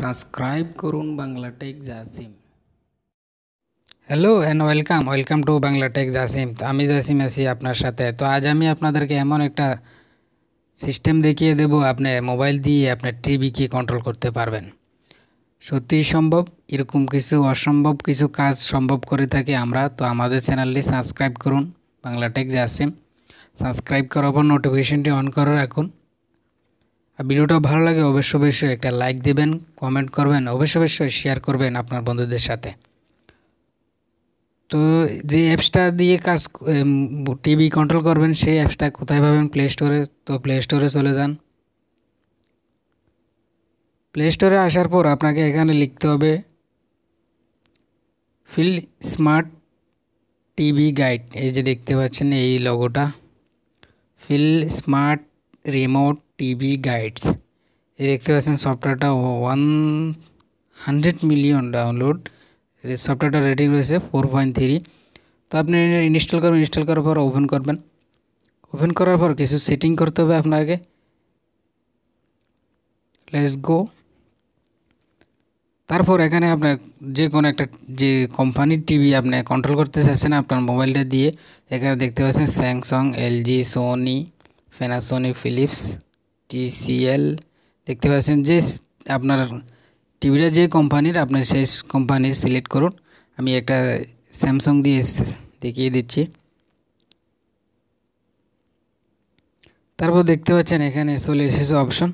Subscribe করুন Bangla tech Jasim. Hello and welcome welcome to Bangla tech Jasim. তো আমি জাসিম আছি আপনার সাথে। তো আজ আমি আপনাদেরকে এমন একটা সিস্টেম দেখিয়ে দেব, আপনি মোবাইল দিয়ে আপনার টিভিকে কন্ট্রোল করতে পারবেন। সত্যিই সম্ভব, এরকম কিছু অসম্ভব কিছু কাজ সম্ভব করে থাকি আমরা। তো আমাদের চ্যানেলটি সাবস্ক্রাইব করুন, বাংলা টেক জাসিম। সাবস্ক্রাইব করার পর নোটিফিকেশনটি অন করে রাখুন। ভিডিওটা ভালো লাগে অবশ্যই অবশ্যই একটা লাইক দেবেন কমেন্ট করবেন অবশ্যই অবশ্যই শেয়ার করবেন আপনার বন্ধুদের সাথে। তো যে অ্যাপসটা দিয়ে কাজ টিভি কন্ট্রোল করবেন, সেই অ্যাপসটা কোথায় পাবেন? প্লে স্টোরে তো প্লে স্টোরে চলে যান। প্লে স্টোরে আসার পর আপনাকে এখানে লিখতে হবে ফিল স্মার্ট টিভি গাইড এই যে দেখতে পাচ্ছেন এই লগোটা peel smart remote TV guides এই দেখতে পাচ্ছেন সফটওয়্যারটা ওয়ান হান্ড্রেড মিলিয়ন ডাউনলোড সফটওয়্যারটা রেটিং রয়েছে ফোর পয়েন্ট থ্রি তো আপনি ইনস্টল করবেন ইনস্টল করার পর ওপেন করবেন ওপেন করার পর কিছু সেটিং করতে হবে আপনাকে লেটস গো তারপর এখানে আপনার যে কোনো একটা যে কোম্পানির টিভি আপনি কন্ট্রোল করতে চাচ্ছেন আপনার মোবাইলটা দিয়ে এখানে দেখতে পাচ্ছেন Samsung LG Sony Panasonic Philips TCL. দেখতে পাচ্ছেন যে আপনার টিভিটা যে কোম্পানির আপনার সেই কোম্পানির সিলেক্ট করুন। আমি একটা স্যামসাং দিয়ে দেখিয়ে দিচ্ছি। তারপর দেখতে পাচ্ছেন এখানে চলে এসেছে অপশন।